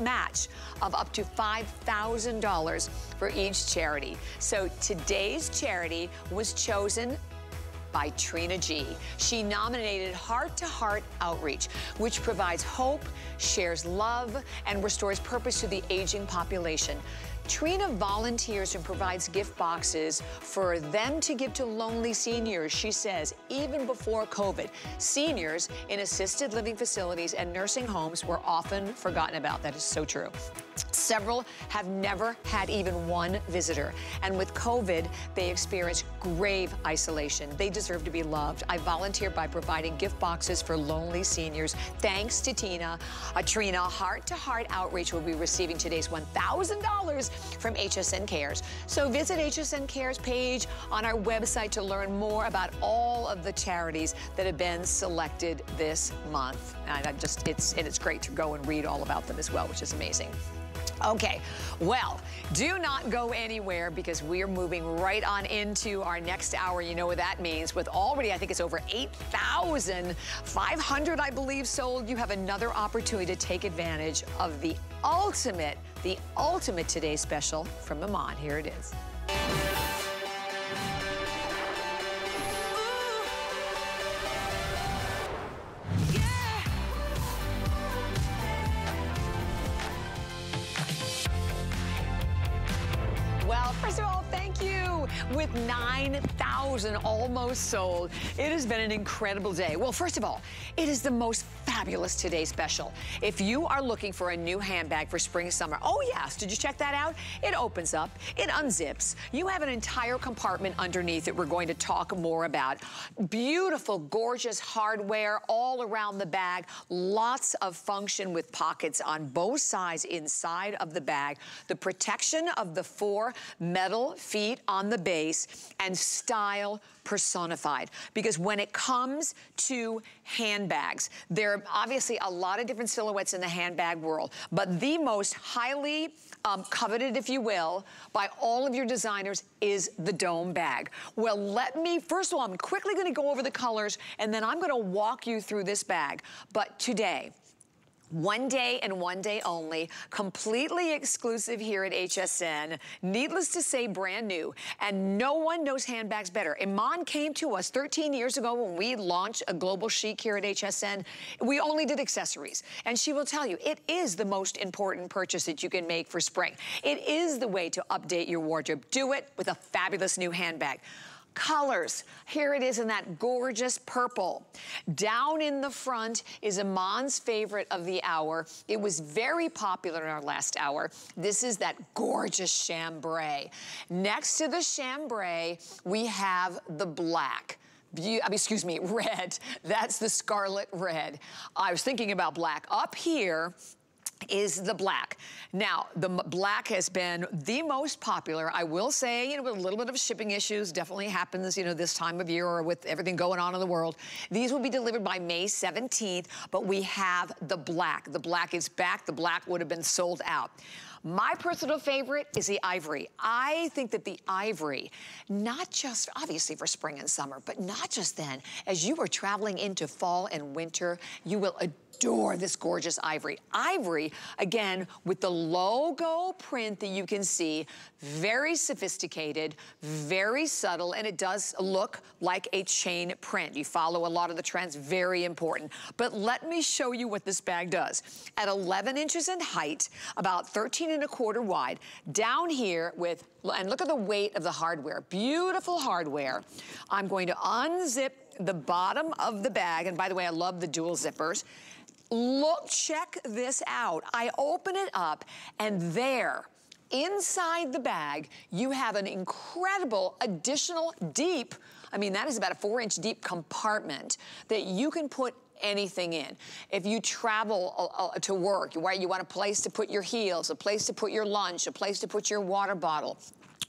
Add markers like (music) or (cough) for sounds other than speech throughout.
match of up to $5,000 for each charity. So today's charity was chosen by Trina G. She nominated Heart to Heart Outreach, which provides hope, shares love, and restores purpose to the aging population. Trina volunteers and provides gift boxes for them to give to lonely seniors. She says even before COVID, seniors in assisted living facilities and nursing homes were often forgotten about. That is so true. Several have never had even one visitor. And with COVID, they experience grave isolation. They deserve to be loved. I volunteer by providing gift boxes for lonely seniors. Thanks to Tina. A Trina Heart to Heart Outreach will be receiving today's $1,000 from HSN Cares. So visit HSN Cares page on our website to learn more about all of the charities that have been selected this month. And I just, it's, and it's great to go and read all about them as well, which is amazing. Okay, well, do not go anywhere because we are moving right on into our next hour. You know what that means. With already, I think it's over 8,500, I believe, sold, you have another opportunity to take advantage of the ultimate, the ultimate today special from Iman. Here it is. With 9,000 almost sold. It has been an incredible day. Well, first of all, it is the most fabulous today special. If you are looking for a new handbag for spring summer, oh yes, did you check that out? It opens up, it unzips. You have an entire compartment underneath that we're going to talk more about. Beautiful, gorgeous hardware all around the bag. Lots of function with pockets on both sides inside of the bag. The protection of the four metal feet on the base and style personified. Because when it comes to handbags, there are obviously a lot of different silhouettes in the handbag world, but the most highly um, coveted, if you will, by all of your designers is the dome bag. Well, let me, first of all, I'm quickly gonna go over the colors and then I'm gonna walk you through this bag. But today, one day and one day only, completely exclusive here at HSN. Needless to say, brand new. And no one knows handbags better. Iman came to us 13 years ago when we launched a global chic here at HSN. We only did accessories. And she will tell you, it is the most important purchase that you can make for spring. It is the way to update your wardrobe. Do it with a fabulous new handbag colors. Here it is in that gorgeous purple. Down in the front is Iman's favorite of the hour. It was very popular in our last hour. This is that gorgeous chambray. Next to the chambray, we have the black. Mean, excuse me, (laughs) red. That's the scarlet red. I was thinking about black. Up here, is the black. Now, the black has been the most popular. I will say, you know, with a little bit of shipping issues, definitely happens, you know, this time of year or with everything going on in the world. These will be delivered by May 17th, but we have the black. The black is back. The black would have been sold out. My personal favorite is the ivory. I think that the ivory, not just obviously for spring and summer, but not just then, as you are traveling into fall and winter, you will adore this gorgeous ivory. Ivory, again, with the logo print that you can see, very sophisticated, very subtle, and it does look like a chain print. You follow a lot of the trends, very important. But let me show you what this bag does. At 11 inches in height, about 13 and a quarter wide, down here with, and look at the weight of the hardware, beautiful hardware. I'm going to unzip the bottom of the bag, and by the way, I love the dual zippers. Look, check this out. I open it up and there, inside the bag, you have an incredible additional deep, I mean, that is about a four inch deep compartment that you can put anything in. If you travel uh, uh, to work, where you want a place to put your heels, a place to put your lunch, a place to put your water bottle,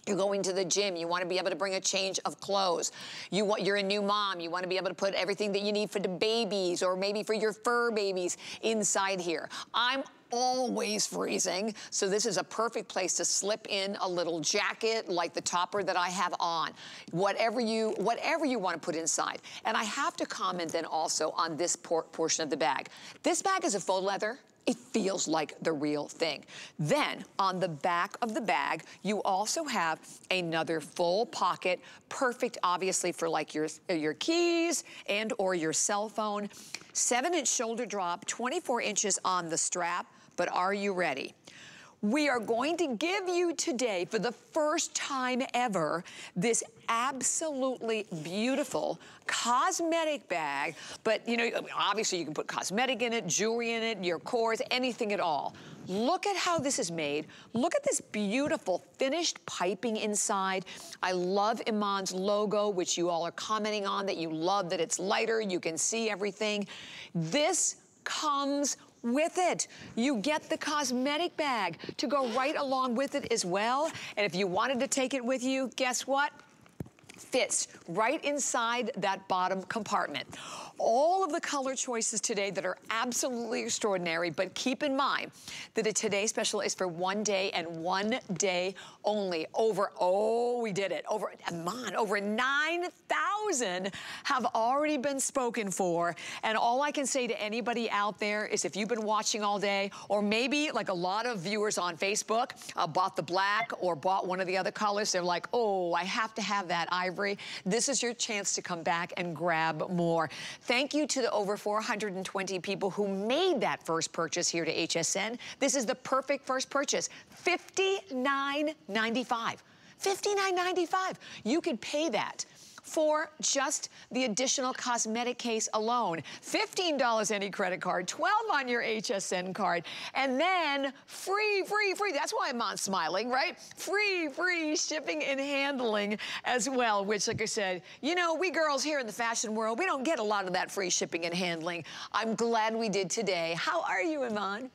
you're going to the gym. You want to be able to bring a change of clothes. You want, you're a new mom. You want to be able to put everything that you need for the babies or maybe for your fur babies inside here. I'm always freezing. So this is a perfect place to slip in a little jacket like the topper that I have on. Whatever you, whatever you want to put inside. And I have to comment then also on this por portion of the bag. This bag is a faux leather. it feels like the real thing. Then on the back of the bag, you also have another full pocket, perfect obviously for like your, your keys and or your cell phone. Seven inch shoulder drop, 24 inches on the strap, but are you ready? We are going to give you today, for the first time ever, this absolutely beautiful cosmetic bag. But, you know, obviously you can put cosmetic in it, jewelry in it, your cores, anything at all. Look at how this is made. Look at this beautiful finished piping inside. I love Iman's logo, which you all are commenting on, that you love that it's lighter, you can see everything. This comes with it. You get the cosmetic bag to go right along with it as well. And if you wanted to take it with you, guess what? fits right inside that bottom compartment. All of the color choices today that are absolutely extraordinary, but keep in mind that a Today Special is for one day and one day only. Over, oh, we did it. Over, come on, over 9,000 have already been spoken for. And all I can say to anybody out there is if you've been watching all day, or maybe like a lot of viewers on Facebook uh, bought the black or bought one of the other colors, they're like, oh, I have to have that ivory. This is your chance to come back and grab more. Thank you to the over 420 people who made that first purchase here to HSN. This is the perfect first purchase, $59.95. $59.95. You could pay that for just the additional cosmetic case alone. $15 any credit card, 12 on your HSN card, and then free, free, free. That's why Iman smiling, right? Free, free shipping and handling as well, which like I said, you know, we girls here in the fashion world, we don't get a lot of that free shipping and handling. I'm glad we did today. How are you, Iman?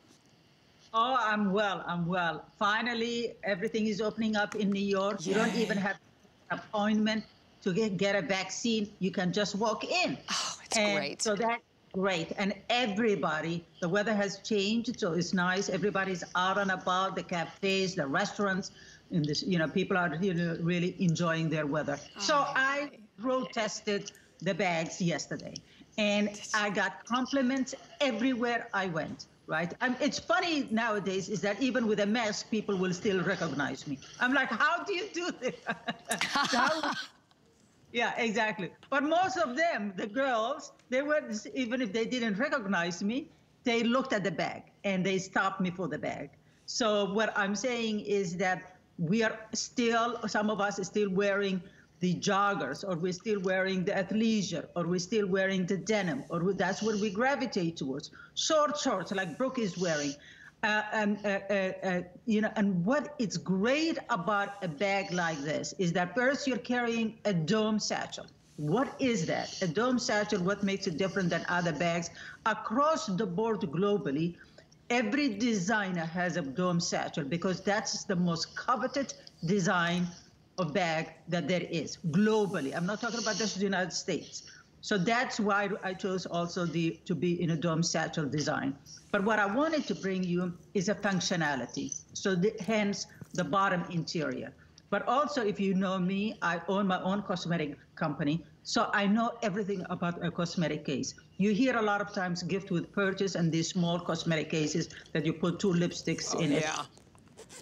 Oh, I'm well. I'm well. Finally, everything is opening up in New York. You don't even have an appointment to get, get a vaccine, you can just walk in. Oh, it's and great. So that's great. And everybody, the weather has changed, so it's nice. Everybody's out and about, the cafes, the restaurants, in this, you know, people are you know, really enjoying their weather. Oh. So I road tested the bags yesterday, and I got compliments everywhere I went right? Um, it's funny nowadays is that even with a mask, people will still recognize me. I'm like, how do you do this? (laughs) Yeah, exactly. But most of them, the girls, they were even if they didn't recognize me, they looked at the bag and they stopped me for the bag. So what I'm saying is that we are still, some of us are still wearing the joggers, or we're still wearing the athleisure, or we're still wearing the denim, or that's what we gravitate towards. Short shorts, like Brooke is wearing. Uh, and uh, uh, uh, you know, and what is great about a bag like this is that first you're carrying a dome satchel. What is that? A dome satchel. What makes it different than other bags across the board globally? Every designer has a dome satchel because that's the most coveted design of bag that there is globally. I'm not talking about just the United States. So that's why I chose also the to be in a dome satchel design. But what I wanted to bring you is a functionality. So the, hence the bottom interior. But also, if you know me, I own my own cosmetic company. So I know everything about a cosmetic case. You hear a lot of times gift with purchase and these small cosmetic cases that you put two lipsticks oh, in yeah. it.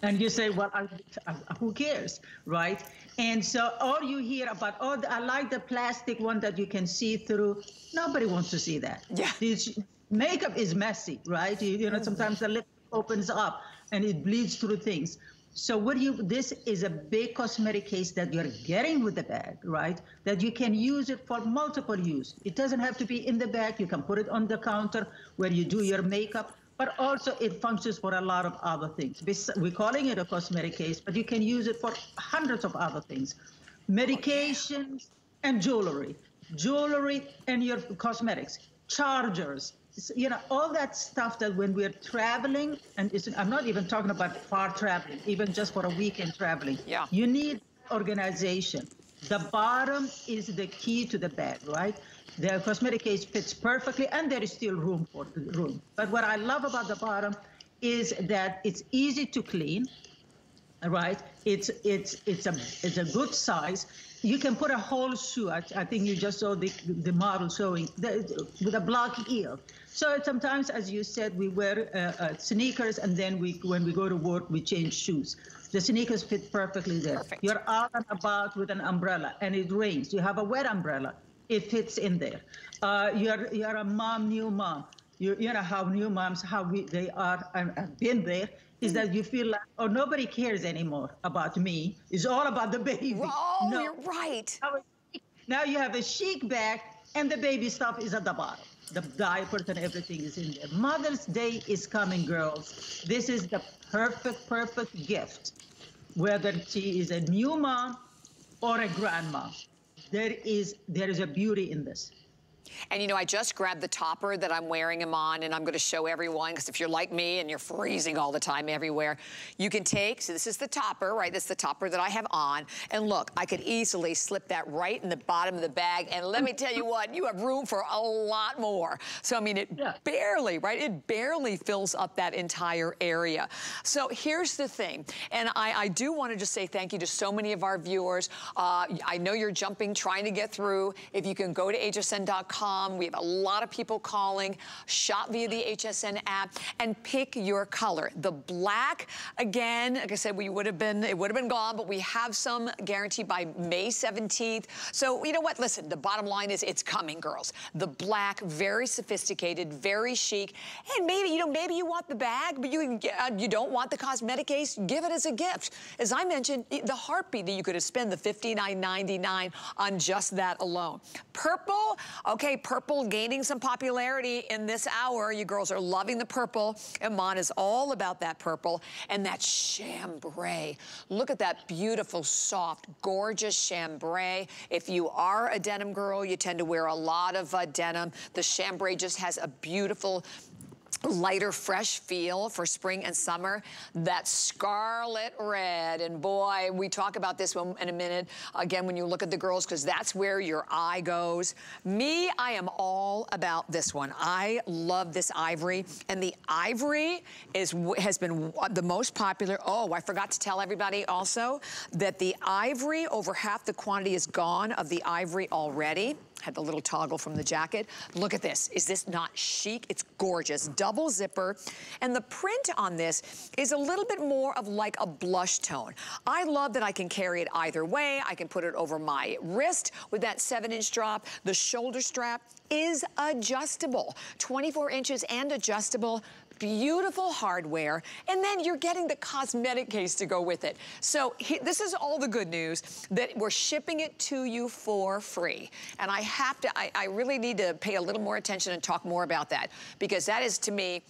And you say, well, I, I, who cares, right? And so all you hear about, oh, I like the plastic one that you can see through. Nobody wants to see that. Yeah. It's, makeup is messy, right? You, you know, sometimes the lip opens up and it bleeds through things. So what you this is a big cosmetic case that you're getting with the bag, right? That you can use it for multiple use. It doesn't have to be in the bag. You can put it on the counter where you do your makeup, but also it functions for a lot of other things. We're calling it a cosmetic case, but you can use it for hundreds of other things. Medications and jewelry, jewelry and your cosmetics, chargers, you know, all that stuff that when we're traveling, and I'm not even talking about far traveling, even just for a weekend traveling. Yeah. You need organization. The bottom is the key to the bag, right? The cosmetic case fits perfectly, and there is still room for the room. But what I love about the bottom is that it's easy to clean. Right? It's it's it's a it's a good size. You can put a whole shoe. I, I think you just saw the the model showing the, with a block heel. So sometimes, as you said, we wear uh, uh, sneakers, and then we when we go to work, we change shoes. The sneakers fit perfectly there. Perfect. You're out and about with an umbrella, and it rains. You have a wet umbrella. It fits in there. Uh, you're you're a mom, new mom. You, you know how new moms how we they are. and I've been there is that mm-hmm. you feel like, oh, nobody cares anymore about me. It's all about the baby. Oh, no. you're right. Now, now you have a chic bag, and the baby stuff is at the bottom. The diapers and everything is in there. Mother's Day is coming, girls. This is the perfect, perfect gift. Whether she is a new mom or a grandma, there is there is a beauty in this. And you know, I just grabbed the topper that I'm wearing them on and I'm gonna show everyone, because if you're like me and you're freezing all the time everywhere, you can take, so this is the topper, right? This is the topper that I have on. And look, I could easily slip that right in the bottom of the bag. And let me tell you what, you have room for a lot more. So, I mean, it Yeah. barely, right? It barely fills up that entire area. So here's the thing, and I, I do want to just say thank you to so many of our viewers. Uh, I know you're jumping, trying to get through. If you can go to hsn.com, we have a lot of people calling. Shop via the HSN app and pick your color. The black, again, like I said, we would have been, it would have been gone, but we have some guaranteed by May 17th. So you know what? Listen, the bottom line is it's coming, girls. The black, very sophisticated, very chic, and maybe you know maybe you want the bag, but you uh, you don't want the cosmetic case. Give it as a gift. As I mentioned, the heartbeat that you could have spent the $59.99 on just that alone. Purple, okay, purple gaining some popularity in this hour. You girls are loving the purple. Iman is all about that purple and that chambray. Look at that beautiful, soft, gorgeous chambray. If you are a denim girl, you tend to wear a lot of uh, denim. The chambray just has a beautiful lighter, fresh feel for spring and summer. That scarlet red, and boy, we talk about this one in a minute. Again, when you look at the girls, because that's where your eye goes. Me, I am all about this one. I love this ivory, and the ivory is has been the most popular. Oh, I forgot to tell everybody also that the ivory, over half the quantity is gone of the ivory already had the little toggle from the jacket. Look at this. Is this not chic? It's gorgeous. Double zipper. And the print on this is a little bit more of like a blush tone. I love that I can carry it either way. I can put it over my wrist with that seven inch drop. The shoulder strap is adjustable. 24 inches and adjustable beautiful hardware, and then you're getting the cosmetic case to go with it. So he, this is all the good news, that we're shipping it to you for free. And I have to, I, I really need to pay a little more attention and talk more about that, because that is, to me,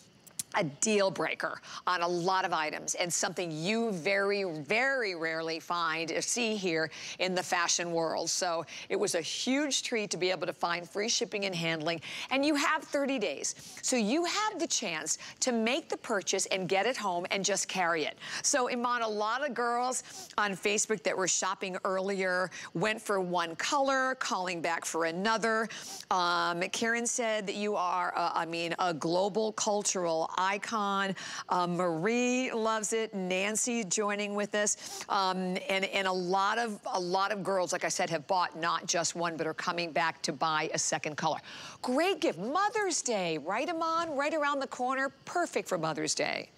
a deal breaker on a lot of items and something you very, very rarely find or see here in the fashion world. So it was a huge treat to be able to find free shipping and handling. And you have 30 days. So you have the chance to make the purchase and get it home and just carry it. So Iman, a lot of girls on Facebook that were shopping earlier went for one color, calling back for another. Um, Karen said that you are, uh, I mean, a global cultural icon. Uh, Marie loves it. Nancy joining with us. Um, and, and a lot of a lot of girls, like I said, have bought not just one, but are coming back to buy a second color. Great gift. Mother's Day, right, Iman? Right around the corner. Perfect for Mother's Day.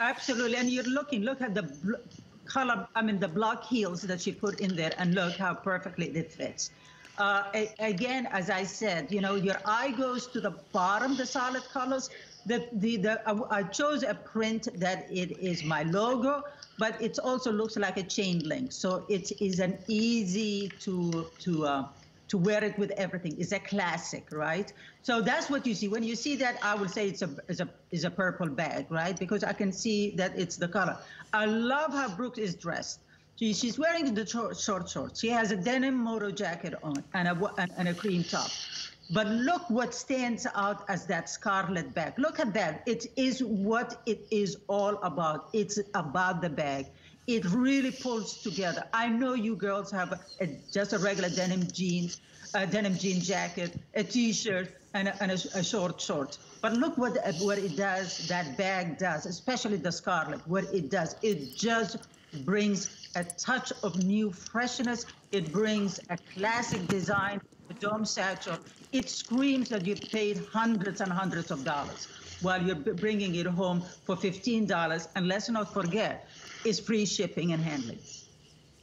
Absolutely, and you're looking. Look at the color. I mean, the block heels that she put in there, and look how perfectly it fits. Uh, again, as I said, you know, your eye goes to the bottom, the solid colors. The, the, the, I- chose a print that it is my logo, but it also looks like a chain link. So it is an easy to, to, uh, to wear it with everything. It's a classic, right? So that's what you see. When you see that, I would say it's a, it's a, it's a purple bag, right? Because I can see that it's the color. I love how Brooke is dressed. She, she's wearing the short, short shorts. She has a denim moto jacket on and a, and a cream top. But look what stands out as that scarlet bag. Look at that. It is what it is all about. It's about the bag. It really pulls together. I know you girls have a, a, just a regular denim jeans, a denim jean jacket, a t-shirt, and a, and a, a short short. But look what what it does. That bag does, especially the scarlet. What it does, it just brings a touch of new freshness. It brings a classic design. Dome satchel. It screams that you paid hundreds and hundreds of dollars while you're bringing it home for $15. And let's not forget, it's free shipping and handling.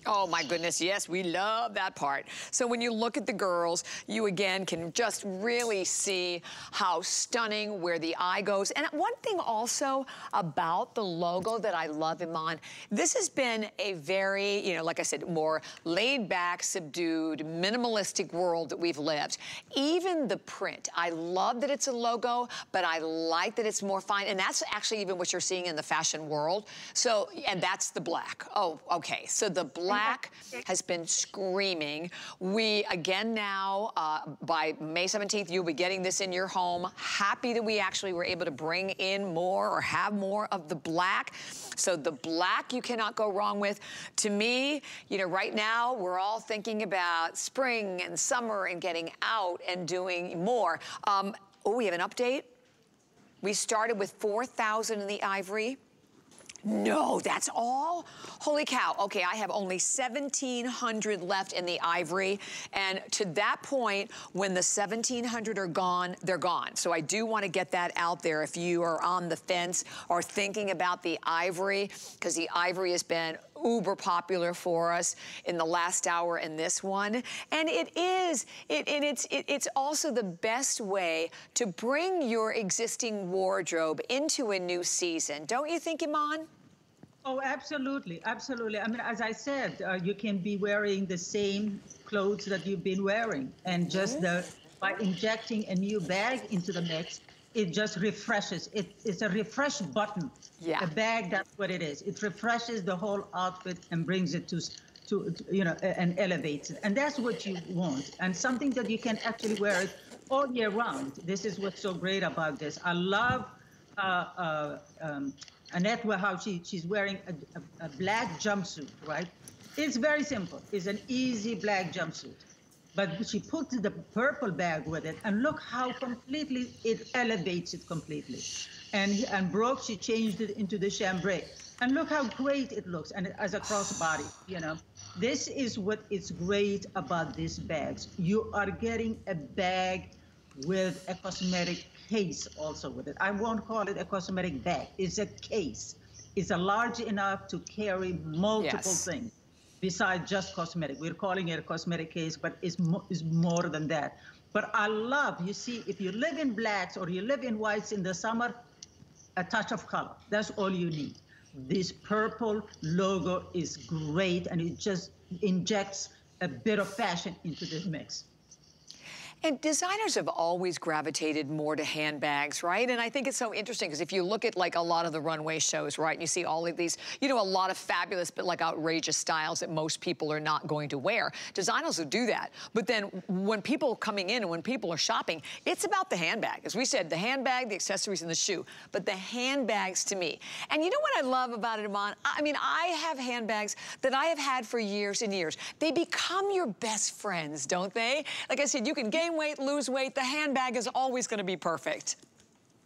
Oh my goodness, yes, we love that part. So when you look at the girls, you again can just really see how stunning where the eye goes. And one thing also about the logo that I love, Iman, this has been a very, you know, like I said, more laid back, subdued, minimalistic world that we've lived. Even the print, I love that it's a logo, but I like that it's more fine. And that's actually even what you're seeing in the fashion world. So, and that's the black. Oh, okay. So the black black has been screaming. We, again now, uh, by May 17th, you'll be getting this in your home. Happy that we actually were able to bring in more or have more of the black. So the black you cannot go wrong with. To me, you know, right now, we're all thinking about spring and summer and getting out and doing more. Um, oh, we have an update. We started with 4,000 in the ivory. No, that's all? Holy cow. Okay, I have only 1,700 left in the ivory. And to that point, when the 1,700 are gone, they're gone. So I do want to get that out there if you are on the fence or thinking about the ivory, because the ivory has been uber popular for us in the last hour in this one. And it is, it, and it's, it, it's also the best way to bring your existing wardrobe into a new season. Don't you think, Iman? Oh, absolutely, absolutely. I mean, as I said, uh, you can be wearing the same clothes that you've been wearing, and just the by injecting a new bag into the mix, it just refreshes. It, it's a refresh button. Yeah. A bag, that's what it is. It refreshes the whole outfit and brings it to, to you know, and elevates it. And that's what you want. And something that you can actually wear it all year round. This is what's so great about this. I love uh, uh, um, Annette, how she, she's wearing a, a, a black jumpsuit, right? It's very simple. It's an easy black jumpsuit. But she put the purple bag with it, and look how completely it elevates it completely. And and Brooke, she changed it into the chambray, and look how great it looks, and as a crossbody, you know. This is what is great about these bags. You are getting a bag with a cosmetic case also with it. I won't call it a cosmetic bag. It's a case. It's a large enough to carry multiple yes. things besides just cosmetic. We're calling it a cosmetic case, but it's, mo- it's more than that. But I love, you see, if you live in blacks or you live in whites in the summer, a touch of color. That's all you need. This purple logo is great and it just injects a bit of fashion into this mix. And designers have always gravitated more to handbags, right? And I think it's so interesting because if you look at like a lot of the runway shows, right, and you see all of these, you know, a lot of fabulous but like outrageous styles that most people are not going to wear. Designers will do that. But then when people coming in and when people are shopping, it's about the handbag. As we said, the handbag, the accessories, and the shoe. But the handbags to me. And you know what I love about it, Iman? I mean, I have handbags that I have had for years and years. They become your best friends, don't they? Like I said, you can gain gain weight, lose weight, the handbag is always going to be perfect.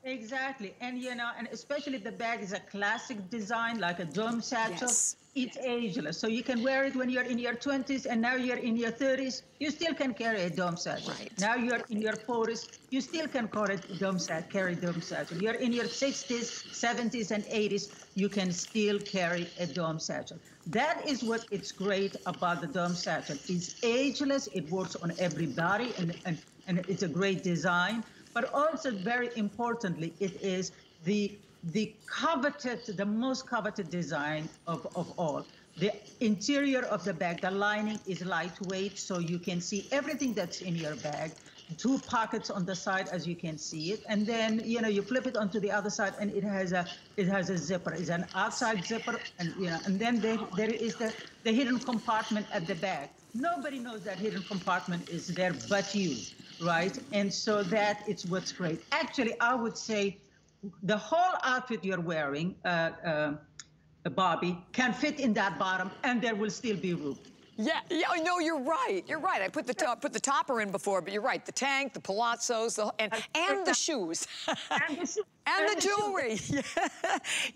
Exactly. And, you know, and especially the bag is a classic design, like a dome satchel. Yes. It's ageless. So you can wear it when you're in your 20s and now you're in your 30s. You still can carry a dome satchel. Right. Now you're in your 40s. You still can carry dome satchel, carry dome satchel. You're in your 60s, 70s, and 80s. You can still carry a dome satchel. That is what it's great about the dome satchel. It's ageless. It works on everybody and, and, and it's a great design but also very importantly, it is the the coveted, the most coveted design of, of all. The interior of the bag, the lining is lightweight, so you can see everything that's in your bag. Two pockets on the side, as you can see it, and then you know you flip it onto the other side, and it has a it has a zipper. It's an outside zipper, and you know, and then there there is the the hidden compartment at the back. Nobody knows that hidden compartment is there but you right? And so that is what's great. Actually, I would say the whole outfit you're wearing, uh, uh, Bobbi, can fit in that bottom, and there will still be room. Yeah, yeah, no, you're right. You're right. I put the top, put the topper in before, but you're right. The tank, the palazzos, the, and and the shoes. (laughs) and the shoes. And, and the, the jewelry.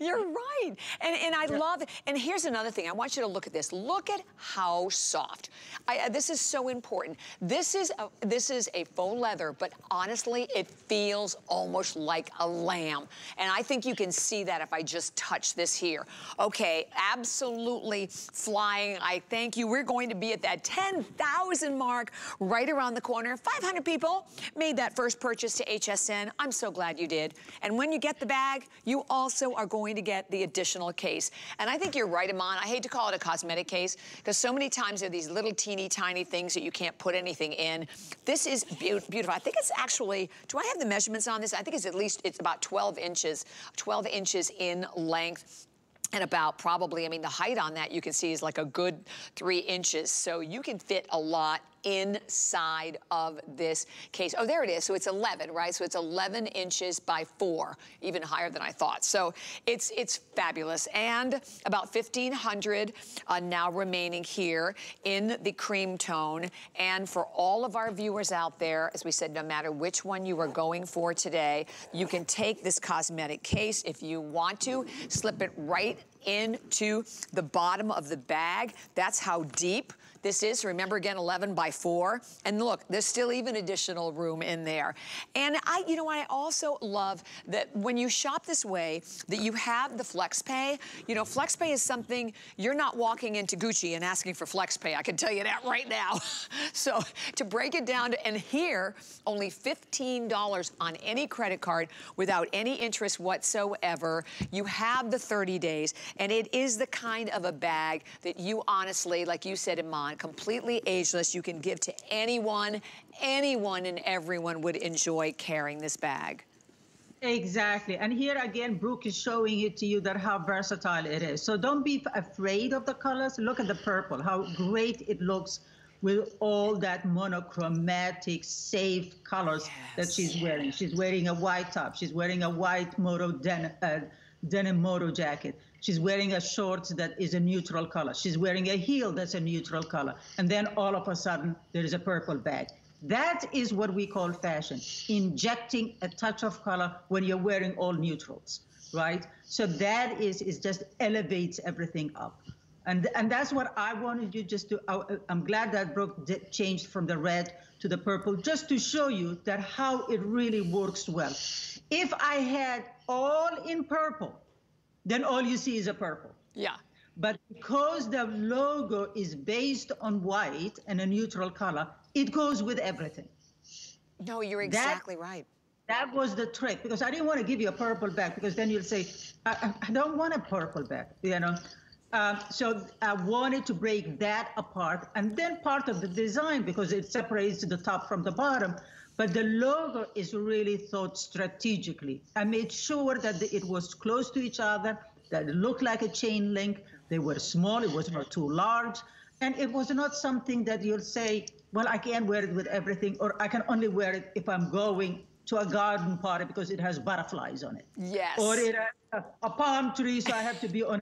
(laughs) You're right. And, and I yeah. love it. And here's another thing. I want you to look at this. Look at how soft. I, uh, this is so important. This is, a, this is a faux leather, but honestly, it feels almost like a lamb. And I think you can see that if I just touch this here. Okay, absolutely flying. I thank you. We're going to be at that 10,000 mark right around the corner. 500 people made that first purchase to HSN. I'm so glad you did. And when you get the bag, you also are going to get the additional case. And I think you're right, Iman. I hate to call it a cosmetic case because so many times there are these little teeny tiny things that you can't put anything in. This is be beautiful. I think it's actually, do I have the measurements on this? I think it's at least, it's about 12 inches, 12 inches in length and about probably, I mean, the height on that you can see is like a good three inches. So you can fit a lot inside of this case. Oh, there it is. So it's 11, right? So it's 11 inches by four, even higher than I thought. So it's it's fabulous. And about 1,500 uh, now remaining here in the cream tone. And for all of our viewers out there, as we said, no matter which one you are going for today, you can take this cosmetic case if you want to, slip it right into the bottom of the bag. That's how deep this is, remember again, 11 by 4. And look, there's still even additional room in there. And I, you know, I also love that when you shop this way, that you have the flex pay. You know, flex pay is something you're not walking into Gucci and asking for flex pay. I can tell you that right now. (laughs) so to break it down and here, only $15 on any credit card without any interest whatsoever. You have the 30 days, and it is the kind of a bag that you honestly, like you said, Iman, completely ageless. You can give to anyone, anyone and everyone would enjoy carrying this bag. Exactly. And here again, Brooke is showing it to you that how versatile it is. So don't be afraid of the colors. Look at the purple, how great it looks with all that monochromatic, safe colors yes. that she's wearing. She's wearing a white top. She's wearing a white moto den, uh, denim moto jacket. She's wearing a shorts that is a neutral color. She's wearing a heel that's a neutral color. And then all of a sudden, there is a purple bag. That is what we call fashion, injecting a touch of color when you're wearing all neutrals, right? So that is, is just elevates everything up. And, and that's what I wanted you just to, I, I'm glad that Brooke changed from the red to the purple, just to show you that how it really works well. If I had all in purple, then all you see is a purple. Yeah. But because the logo is based on white and a neutral color, it goes with everything. No, you're exactly that, right. That was the trick because I didn't want to give you a purple bag because then you'll say, I, I don't want a purple bag, you know. Um, so I wanted to break that apart and then part of the design because it separates the top from the bottom but the logo is really thought strategically. I made sure that it was close to each other, that it looked like a chain link. They were small, it was not too large. And it was not something that you'll say, well, I can't wear it with everything, or I can only wear it if I'm going to a garden party because it has butterflies on it. Yes. Or it has a, a palm tree, so I have to be on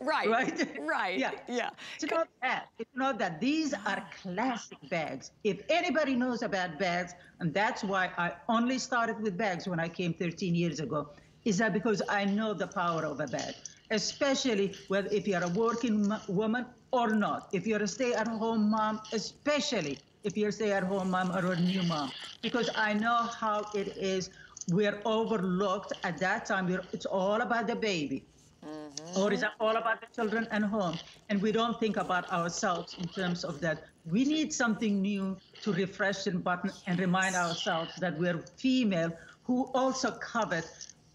Right. Right. Right. yeah. Yeah. It's not that. It's not that. These are classic bags. If anybody knows about bags, and that's why I only started with bags when I came 13 years ago, is that because I know the power of a bag, especially whether if you're a working woman or not. If you're a stay-at-home mom, especially if you're a stay-at-home mom or a new mom, because I know how it is. We're overlooked at that time. it's all about the baby. Mm-hmm. Or is all about the children and home? And we don't think about ourselves in terms of that. We need something new to refresh and button and remind ourselves that we're female who also covet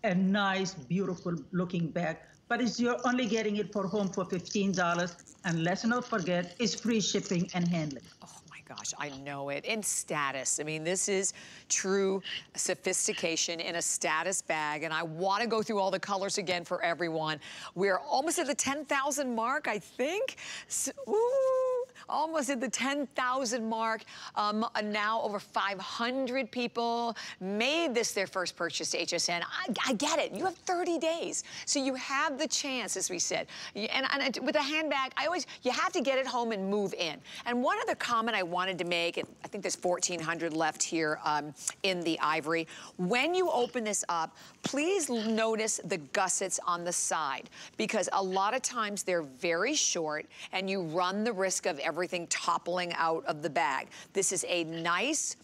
a nice, beautiful looking bag. But if you're only getting it for home for $15, and let's not forget, it's free shipping and handling. Oh gosh, I know it. And status. I mean, this is true sophistication in a status bag. And I want to go through all the colors again for everyone. We're almost at the 10,000 mark, I think. So, ooh. Almost at the 10,000 mark. Um, now over 500 people made this their first purchase to HSN. I, I, get it. You have 30 days. So you have the chance, as we said. And, and with a handbag, I always, you have to get it home and move in. And one other comment I wanted to make, and I think there's 1,400 left here um, in the ivory. When you open this up, please notice the gussets on the side because a lot of times they're very short and you run the risk of everything toppling out of the bag. This is a nice,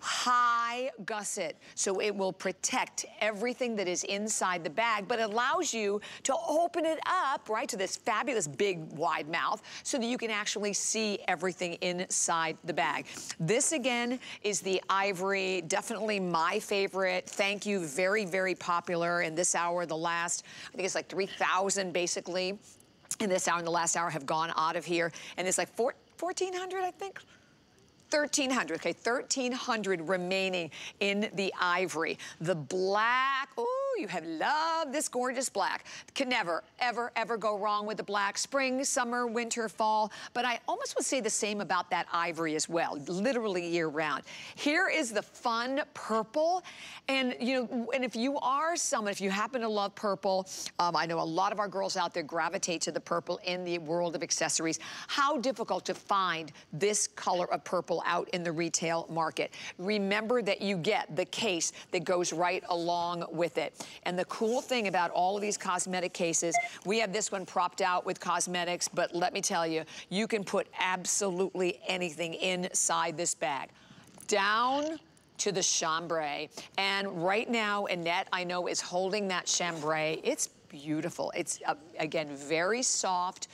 high gusset. So it will protect everything that is inside the bag, but allows you to open it up, right, to this fabulous big wide mouth so that you can actually see everything inside the bag. This again is the ivory, definitely my favorite. Thank you, very, very popular in this hour, the last, I think it's like 3,000 basically in this hour and the last hour have gone out of here. And it's like 1,400, I think. 1,300, okay, 1,300 remaining in the ivory. The black, oh, you have loved this gorgeous black. Can never, ever, ever go wrong with the black. Spring, summer, winter, fall. But I almost would say the same about that ivory as well, literally year round. Here is the fun purple. And, you know, and if you are someone, if you happen to love purple, um, I know a lot of our girls out there gravitate to the purple in the world of accessories. How difficult to find this color of purple out in the retail market. Remember that you get the case that goes right along with it. And the cool thing about all of these cosmetic cases, we have this one propped out with cosmetics, but let me tell you, you can put absolutely anything inside this bag. Down to the chambray. And right now, Annette, I know, is holding that chambray. It's beautiful. It's, uh, again, very soft.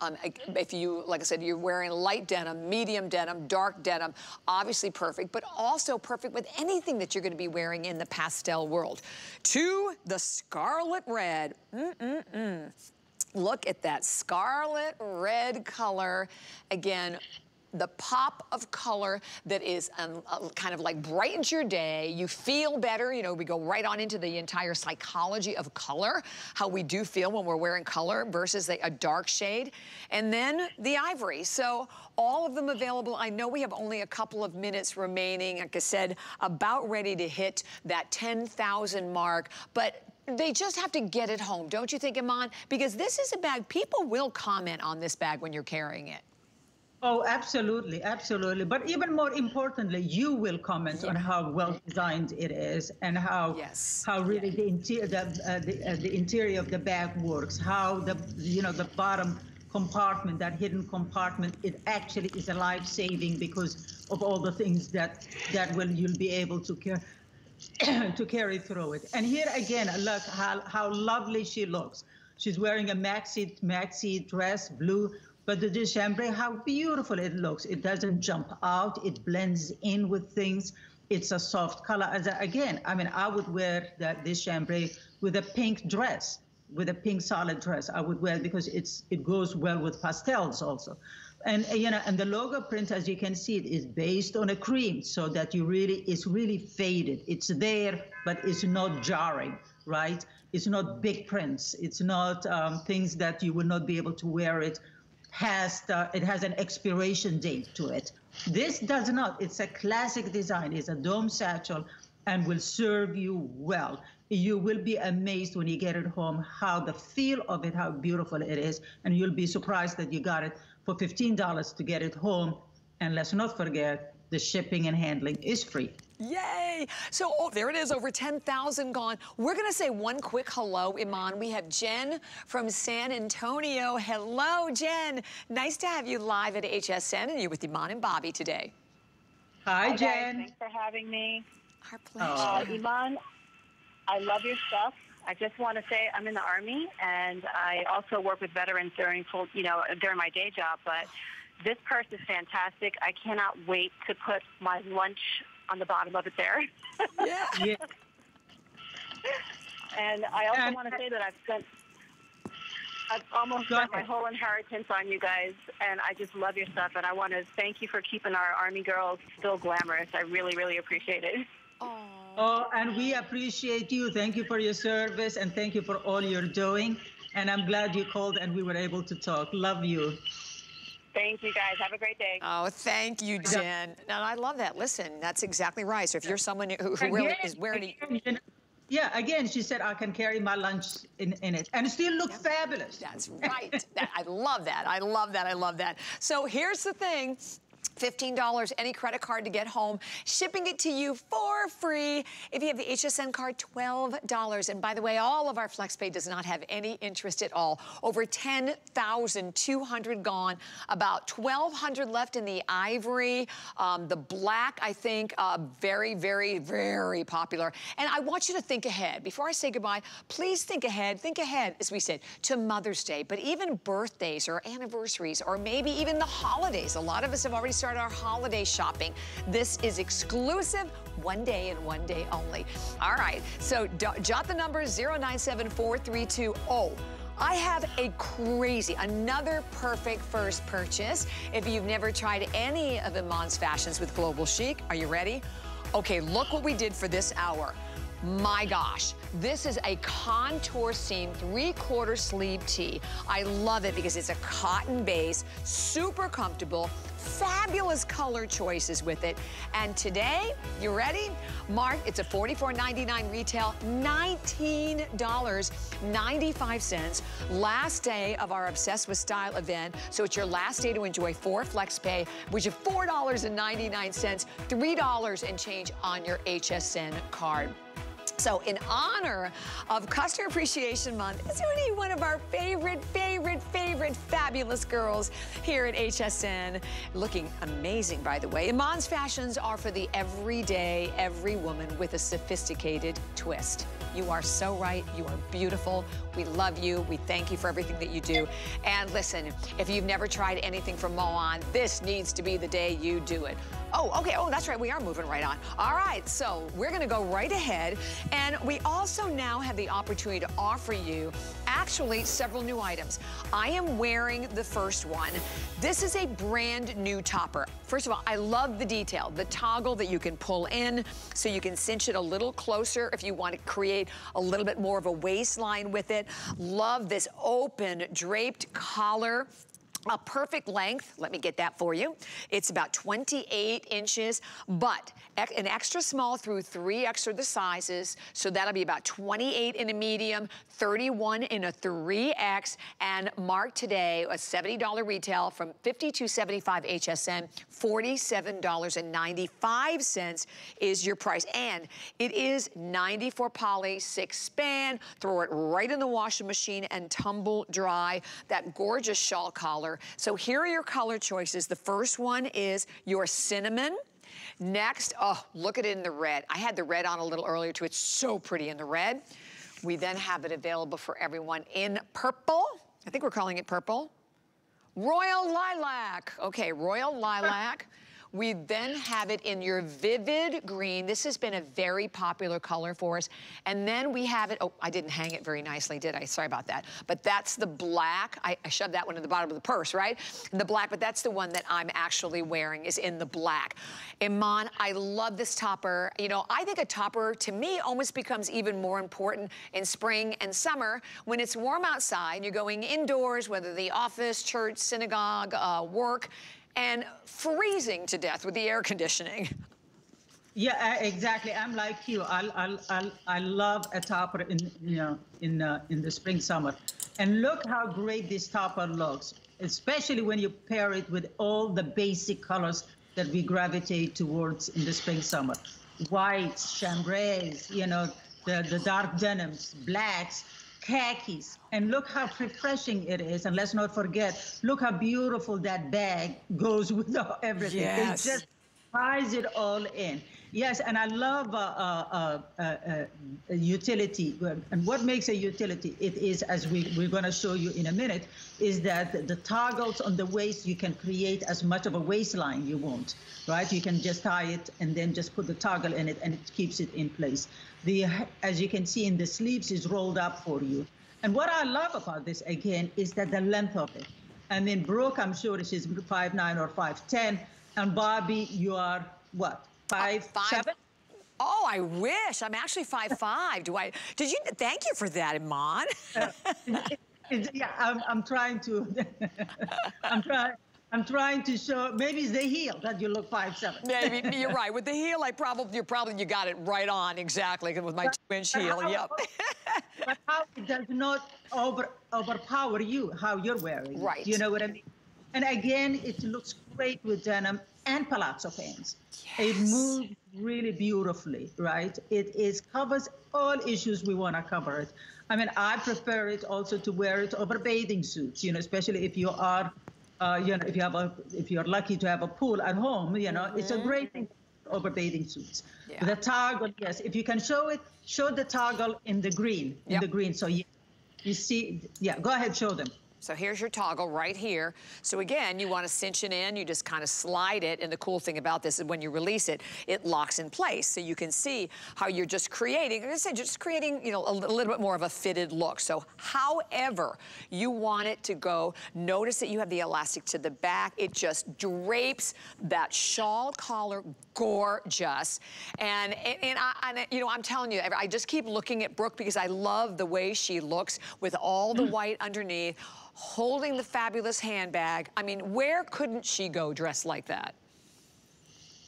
Um, if you, like I said, you're wearing light denim, medium denim, dark denim, obviously perfect, but also perfect with anything that you're gonna be wearing in the pastel world. To the scarlet red. Mm-mm-mm. Look at that scarlet red color. Again, the pop of color that is um, uh, kind of like brightens your day. You feel better. You know, we go right on into the entire psychology of color, how we do feel when we're wearing color versus a, a dark shade. And then the ivory. So all of them available. I know we have only a couple of minutes remaining. Like I said, about ready to hit that 10,000 mark. But they just have to get it home, don't you think, Iman? Because this is a bag, people will comment on this bag when you're carrying it. Oh, absolutely, absolutely. But even more importantly, you will comment yeah. on how well designed it is and how yes. how really yeah. the interior the, uh, the, uh, the interior of the bag works. How the you know the bottom compartment, that hidden compartment, it actually is a life saving because of all the things that that will you'll be able to care. (clears throat) to carry through it. And here again, look how, how lovely she looks. She's wearing a maxi maxi dress, blue but the chambray, how beautiful it looks. It doesn't jump out. It blends in with things. It's a soft color. As again, I mean, I would wear that this chambray with a pink dress, with a pink solid dress. I would wear because it's it goes well with pastels also. And you know, and the logo print, as you can see, it is based on a cream, so that you really it's really faded. It's there, but it's not jarring, right? It's not big prints. It's not um, things that you will not be able to wear it has the, it has an expiration date to it. This does not. It's a classic design. It's a dome satchel and will serve you well. You will be amazed when you get it home how the feel of it, how beautiful it is, and you'll be surprised that you got it for $15 to get it home. And let's not forget, the shipping and handling is free. Yay! So, oh, there it is, over 10,000 gone. We're gonna say one quick hello, Iman. We have Jen from San Antonio. Hello, Jen. Nice to have you live at HSN, and you're with Iman and Bobbi today. Hi, Hi Jen. Thanks for having me. Our pleasure. Uh, Iman, I love your stuff. I just want to say I'm in the Army, and I also work with veterans during full, you know, during my day job, but this purse is fantastic. I cannot wait to put my lunch on the bottom of it there. yeah. yeah. (laughs) And I also and, want to say that I've spent I've almost spent my whole inheritance on you guys, and I just love your stuff. And I want to thank you for keeping our Army girls still glamorous. I really, really appreciate it. Aww. Oh, and we appreciate you. Thank you for your service, and thank you for all you're doing. And I'm glad you called and we were able to talk. Love you. Thank you, guys. Have a great day. Oh, thank you, Jen. Now, I love that. Listen, that's exactly right. So if you're someone who, who really is wearing... Again, yeah, again, she said I can carry my lunch in, in it and still look yep. fabulous. That's right. that, I love that. I love that. I love that. So here's the thing. $15, any credit card to get home, shipping it to you for free. If you have the HSN card, $12. And by the way, all of our FlexPay does not have any interest at all. Over 10,200 gone, about 1,200 left in the ivory. Um, the black, I think, uh, very, very, very popular. And I want you to think ahead. Before I say goodbye, please think ahead. Think ahead, as we said, to Mother's Day, but even birthdays or anniversaries, or maybe even the holidays. A lot of us have already started start our holiday shopping. This is exclusive, one day and one day only. All right, so jot the number 097432. I have a crazy, another perfect first purchase. If you've never tried any of Iman's fashions with Global Chic, are you ready? Okay, look what we did for this hour. My gosh, this is a contour seam three-quarter sleeve tee. I love it because it's a cotton base, super comfortable, fabulous color choices with it. And today, you ready? Mark, it's a $44.99 retail, $19.95. Last day of our Obsessed with Style event. So it's your last day to enjoy four flex pay, which is $4.99, $3 and change on your HSN card. So in honor of Customer Appreciation Month, only one of our favorite, favorite, favorite fabulous girls here at HSN. Looking amazing, by the way. Iman's fashions are for the everyday, every woman with a sophisticated twist. You are so right. You are beautiful. We love you. We thank you for everything that you do. And listen, if you've never tried anything from Iman, this needs to be the day you do it. Oh, okay. Oh, that's right. We are moving right on. All right. So we're going to go right ahead. And we also now have the opportunity to offer you actually several new items. I am wearing the first one. This is a brand new topper. First of all, I love the detail, the toggle that you can pull in so you can cinch it a little closer if you want to create a little bit more of a waistline with it. Love this open draped collar a perfect length, let me get that for you. It's about 28 inches, but an extra small through three extra the sizes. So that'll be about 28 in a medium, 31 in a 3X, and marked today a $70 retail from 52.75 HSN, $47.95 is your price. And it is 94 poly, six span, throw it right in the washing machine and tumble dry. That gorgeous shawl collar color. So here are your color choices. The first one is your cinnamon. Next, oh, look at it in the red. I had the red on a little earlier too. It's so pretty in the red. We then have it available for everyone in purple. I think we're calling it purple. Royal Lilac. Okay, Royal Lilac. (laughs) We then have it in your vivid green. This has been a very popular color for us. And then we have it, oh, I didn't hang it very nicely, did I? Sorry about that. But that's the black. I, I shoved that one in the bottom of the purse, right? The black, but that's the one that I'm actually wearing is in the black. Iman, I love this topper. You know, I think a topper, to me, almost becomes even more important in spring and summer when it's warm outside. And you're going indoors, whether the office, church, synagogue, uh, work, and freezing to death with the air conditioning. Yeah, exactly. I'm like you. I I I I love a topper in you know in uh, in the spring summer, and look how great this topper looks, especially when you pair it with all the basic colors that we gravitate towards in the spring summer, whites, chambrays, you know, the the dark denims, blacks, khakis. And look how refreshing it is. And let's not forget, look how beautiful that bag goes with (laughs) everything. Yes. It just ties it all in. Yes, and I love uh, uh, uh, uh, utility. And what makes a utility? It is, as we, we're going to show you in a minute, is that the toggles on the waist, you can create as much of a waistline you want, right? You can just tie it and then just put the toggle in it and it keeps it in place. The, as you can see in the sleeves is rolled up for you. And what I love about this, again, is that the length of it. I mean, Brooke, I'm sure she's 5'9 or 5'10. And Bobbi, you are what? Five, five seven? Oh, I wish. I'm actually five five. Do I? Did you? Thank you for that, Iman. uh, yeah, I'm, I'm trying to. (laughs) I'm trying. I'm trying to show, maybe it's the heel that you look five seven. Maybe, you're right. With the heel, I probably, you're probably, you got it right on, exactly, with my two-inch heel, how, yep. (laughs) but how it does not over overpower you, how you're wearing Right. You know what I mean? And again, it looks great with denim and palazzo pants. It moves really beautifully, right? It is covers all issues we want to cover it. I mean, I prefer it also to wear it over bathing suits, you know, especially if you are, uh, you know, if you have a, if you're lucky to have a pool at home, you know, it's a great thing over bathing suits. Yeah. The toggle, yes, if you can show it, show the toggle in the green, in Yep. the green. So you, you see, yeah, go ahead, show them. So here's your toggle right here. So again, you want to cinch it in, you just kind of slide it, and the cool thing about this is when you release it, it locks in place. So you can see how you're just creating, like I said, just creating, you know, a little bit more of a fitted look. So however you want it to go, notice that you have the elastic to the back. It just drapes that shawl collar gorgeous. And, and, I, and, you know, I'm telling you, I just keep looking at Brooke because I love the way she looks with all the mm. white underneath holding the fabulous handbag. I mean, where couldn't she go dressed like that?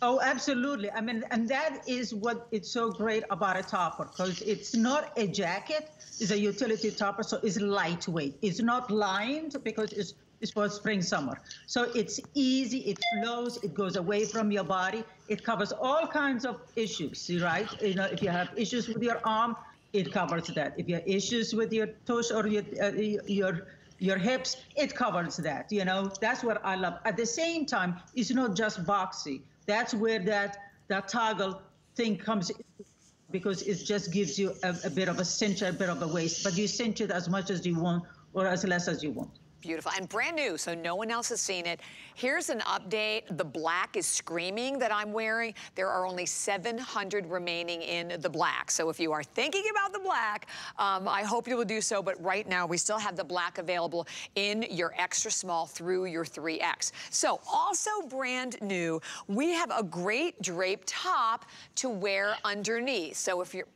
Oh, absolutely. I mean, and that is what it's so great about a topper because it's not a jacket, it's a utility topper, so it's lightweight. It's not lined because it's, it's for spring, summer. So it's easy, it flows, it goes away from your body. It covers all kinds of issues, right? You know, if you have issues with your arm, it covers that. If you have issues with your toes or your, uh, your your hips, it covers that. You know, that's what I love. At the same time, it's not just boxy. That's where that that toggle thing comes because it just gives you a, a bit of a cinch, a bit of a waist, but you cinch it as much as you want or as less as you want. Beautiful and brand new, so no one else has seen it. Here's an update. The black is screaming that I'm wearing. There are only 700 remaining in the black. So if you are thinking about the black, um, I hope you will do so. But right now, we still have the black available in your extra small through your 3X. So also brand new, we have a great drape top to wear underneath. So if you're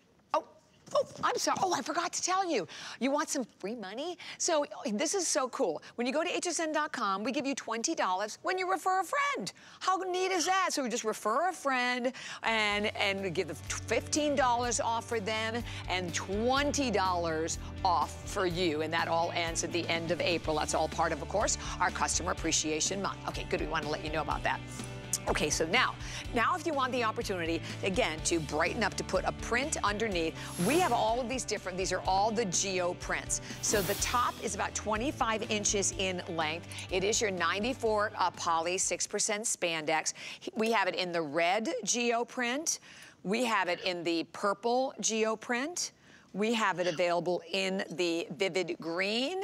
Oh, I'm sorry. Oh, I forgot to tell you. You want some free money? So this is so cool. When you go to hsn.com, we give you $20 when you refer a friend. How neat is that? So we just refer a friend and, and we give the $15 off for them and $20 off for you. And that all ends at the end of April. That's all part of, of course, our Customer Appreciation Month. Okay, good. We want to let you know about that. Okay, so now, now if you want the opportunity, again, to brighten up, to put a print underneath, we have all of these different, these are all the Geo prints. So the top is about 25 inches in length. It is your 94 uh, poly, 6% spandex. We have it in the red Geo print. We have it in the purple Geo print. We have it available in the vivid green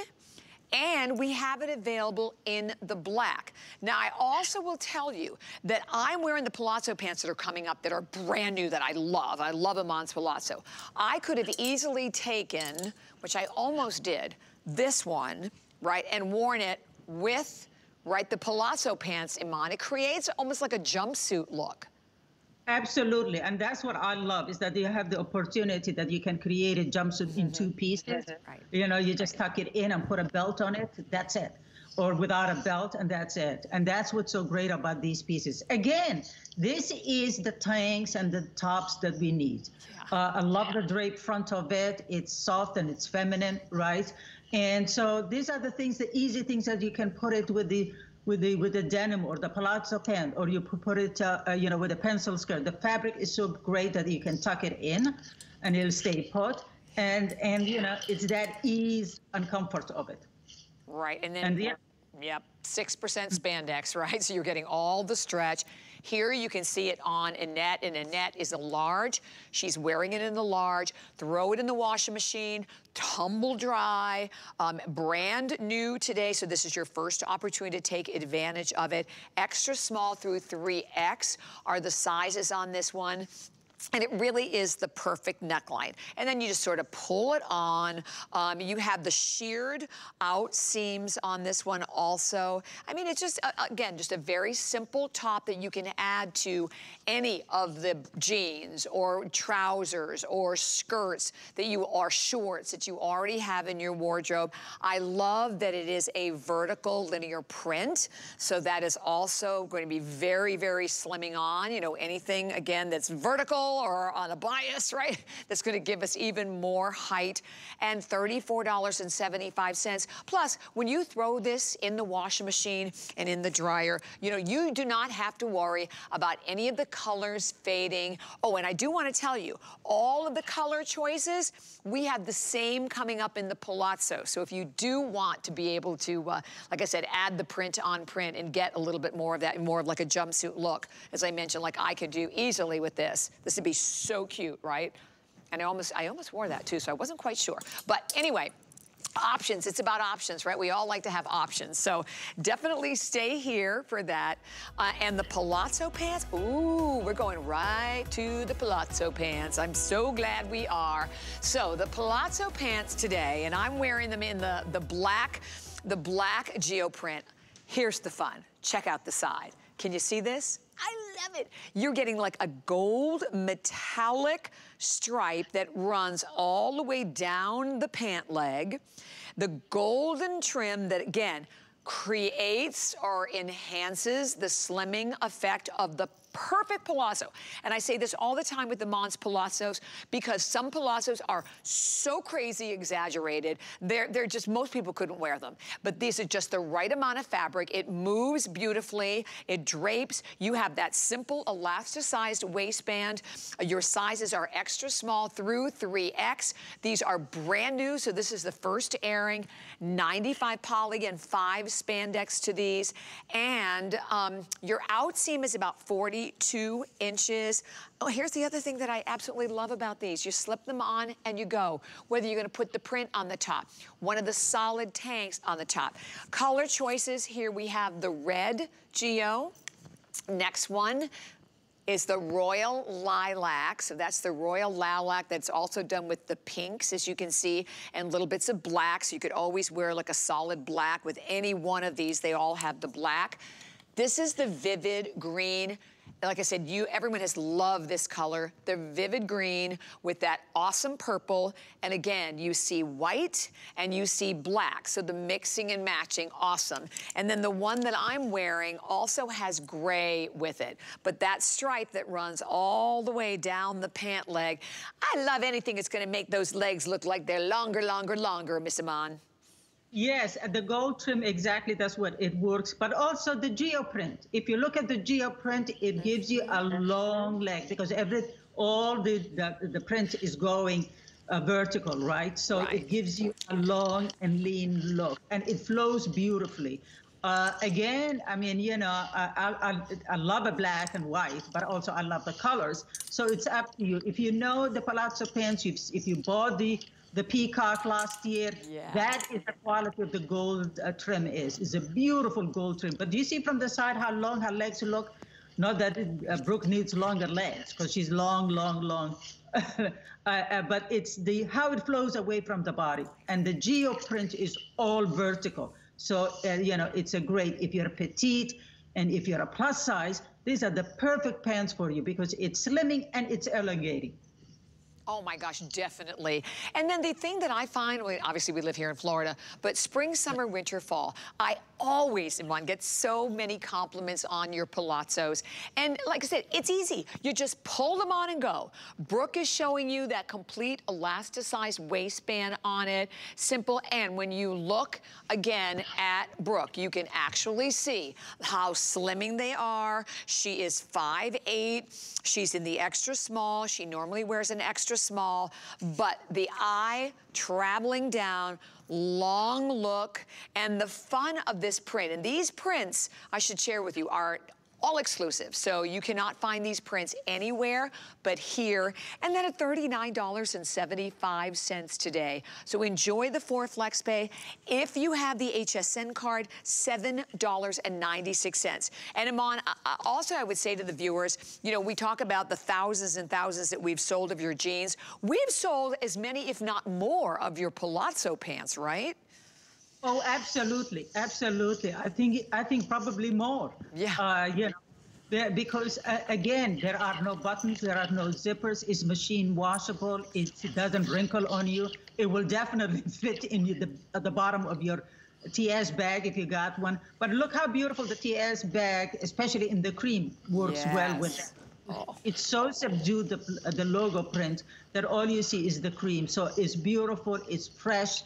and we have it available in the black. Now, I also will tell you that I'm wearing the Palazzo pants that are coming up that are brand new that I love. I love Iman's Palazzo. I could have easily taken, which I almost did, this one, right, and worn it with, right, the Palazzo pants in mine. It creates almost like a jumpsuit look. Absolutely, and that's what I love is that you have the opportunity that you can create a jumpsuit in two pieces. Right. You know, you just tuck it in and put a belt on it. That's it, or without a belt, and that's it. And that's what's so great about these pieces. Again, this is the tanks and the tops that we need. Uh, I love the drape front of it. It's soft and it's feminine, right? And so these are the things, the easy things that you can put it with the with the with the denim or the palazzo pant, or you put it, uh, uh, you know, with a pencil skirt. The fabric is so great that you can tuck it in, and it'll stay put. And and you know, it's that ease and comfort of it. Right, and then, And the- yep, 6% spandex, (laughs) right? So you're getting all the stretch. Here you can see it on Annette, and Annette is a large. She's wearing it in the large. Throw it in the washing machine, tumble dry, um, brand new today. So this is your first opportunity to take advantage of it. Extra small through 3X are the sizes on this one. And it really is the perfect neckline. And then you just sort of pull it on. Um, you have the sheared out seams on this one also. I mean, it's just, uh, again, just a very simple top that you can add to any of the jeans or trousers or skirts that you are shorts that you already have in your wardrobe. I love that it is a vertical linear print. So that is also going to be very, very slimming on. You know, anything, again, that's vertical or on a bias, (laughs) right? That's gonna give us even more height and $34.75. Plus, when you throw this in the washing machine and in the dryer, you know, you do not have to worry about any of the colors fading. Oh, and I do wanna tell you, all of the color choices, we have the same coming up in the Palazzo. So if you do want to be able to, uh, like I said, add the print on print and get a little bit more of that, more of like a jumpsuit look, as I mentioned, like I could do easily with this. This would be so cute, right? And I almost, I almost wore that too, so I wasn't quite sure. But anyway, options. It's about options, right? We all like to have options. So definitely stay here for that. Uh, and the palazzo pants, ooh, we're going right to the palazzo pants. I'm so glad we are. So the palazzo pants today, and I'm wearing them in the, the black, the black geoprint. Here's the fun. Check out the side. Can you see this? I love it. You're getting like a gold metallic stripe that runs all the way down the pant leg. The golden trim that, again, creates or enhances the slimming effect of the perfect palazzo. And I say this all the time with the Mons palazzos because some palazzos are so crazy exaggerated. They're, they're just, most people couldn't wear them. But these are just the right amount of fabric. It moves beautifully. It drapes. You have that simple elasticized waistband. Your sizes are extra small through 3X. These are brand new, so this is the first airing. 95 poly and 5 spandex to these. And um, your out seam is about 40 32 inches. Oh, here's the other thing that I absolutely love about these. You slip them on and you go. Whether you're gonna put the print on the top, one of the solid tanks on the top. Color choices, here we have the red Geo. Next one, is the Royal Lilac. So that's the Royal Lilac that's also done with the pinks, as you can see, and little bits of black. So you could always wear like a solid black with any one of these. They all have the black. This is the Vivid Green like I said, you everyone has loved this color. The vivid green with that awesome purple. And again, you see white and you see black. So the mixing and matching, awesome. And then the one that I'm wearing also has gray with it. But that stripe that runs all the way down the pant leg, I love anything that's gonna make those legs look like they're longer, longer, longer, Miss Iman. Yes, the gold trim, exactly, that's what it works. But also the geoprint. If you look at the geoprint, it gives you a long leg because every all the, the, the print is going uh, vertical, right? So right. it gives you a long and lean look and it flows beautifully. Uh, again, I mean, you know, I, I, I, love a black and white, but also I love the colors. So it's up to you. If you know the palazzo pants, if you bought the the peacock last year. Yeah. That is the quality of the gold uh, trim is. It's a beautiful gold trim. But do you see from the side how long her legs look? Not that it, uh, Brooke needs longer legs because she's long, long, long. (laughs) uh, uh, but it's the how it flows away from the body. And the geo print is all vertical. So, uh, you know, it's a great, if you're petite and if you're a plus size, these are the perfect pants for you because it's slimming and it's elongating. Oh my gosh, definitely. And then the thing that I find, obviously we live here in Florida, but spring, summer, winter, fall, I always, one, get so many compliments on your palazzos. And like I said, it's easy. You just pull them on and go. Brooke is showing you that complete elasticized waistband on it. Simple. And when you look again at Brooke, you can actually see how slimming they are. She is 5'8". She's in the extra small. She normally wears an extra small, but the eye traveling down, long look, and the fun of this print. And these prints, I should share with you, are all exclusive. So you cannot find these prints anywhere but here. And then at $39.75 today. So enjoy the four flex pay. If you have the HSN card, $7.96. And Iman, also I would say to the viewers, you know, we talk about the thousands and thousands that we've sold of your jeans. We've sold as many, if not more, of your palazzo pants, right? Oh, absolutely, absolutely. I think I think probably more. Yeah. Uh, you know, because uh, again, there are no buttons, there are no zippers. It's machine washable. It, it doesn't wrinkle on you. It will definitely (laughs) fit in the at the bottom of your TS bag if you got one. But look how beautiful the TS bag, especially in the cream, works yes. well with. Oh. It's so subdued the the logo print that all you see is the cream. So it's beautiful. It's fresh.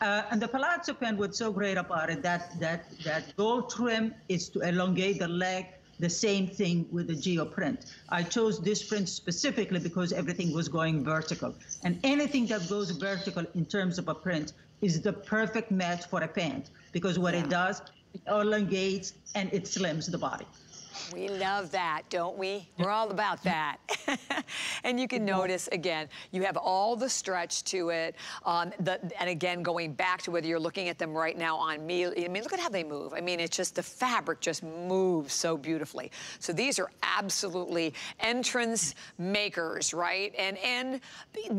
Uh, and the palazzo pen, what's so great about it, that that that gold trim is to elongate the leg. The same thing with the geo print. I chose this print specifically because everything was going vertical. And anything that goes vertical in terms of a print is the perfect match for a pant because what yeah. it does, it elongates and it slims the body. We love that, don't we? We're all about that. (laughs) and you can notice, again, you have all the stretch to it. Um, the, and again, going back to whether you're looking at them right now on me, I mean, look at how they move. I mean, it's just the fabric just moves so beautifully. So these are absolutely entrance makers, right? And, and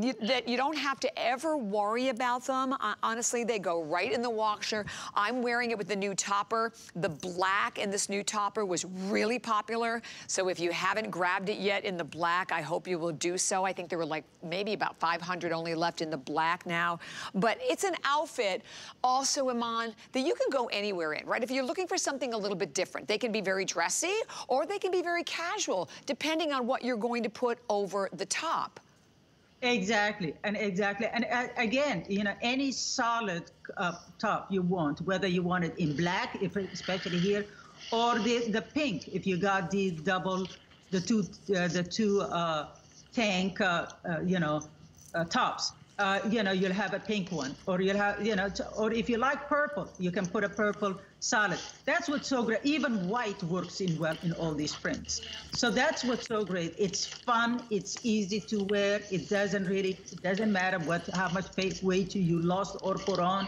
you, that you don't have to ever worry about them. Uh, honestly, they go right in the washer. I'm wearing it with the new topper. The black in this new topper was really really popular. So if you haven't grabbed it yet in the black, I hope you will do so. I think there were like maybe about 500 only left in the black now. But it's an outfit also, Iman, that you can go anywhere in, right? If you're looking for something a little bit different, they can be very dressy or they can be very casual, depending on what you're going to put over the top. Exactly, and exactly, and uh, again, you know, any solid uh, top you want, whether you want it in black, if especially here, or the, the pink if you got the double, the two, uh, the two uh, tank, uh, uh you know, uh, tops. You know, you'll have a pink one, or you'll have, you know, or if you like purple, you can put a purple solid. That's what's so great. Even white works in well in all these prints. So that's what's so great. It's fun. It's easy to wear. It doesn't really, it doesn't matter what, how much weight you lost or put on.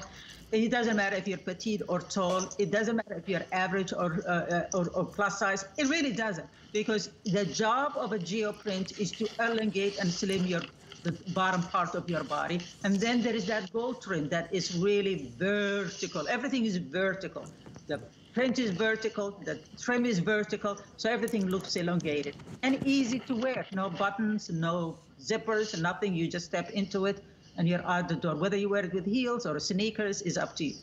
It doesn't matter if you're petite or tall. It doesn't matter if you're average or, uh, uh, or, or, plus size. It really doesn't because the job of a geoprint is to elongate and slim your the bottom part of your body. And then there is that gold trim that is really vertical. Everything is vertical. The print is vertical, the trim is vertical, so everything looks elongated and easy to wear. No buttons, no zippers, nothing. You just step into it and you're out the door. Whether you wear it with heels or sneakers is up to you.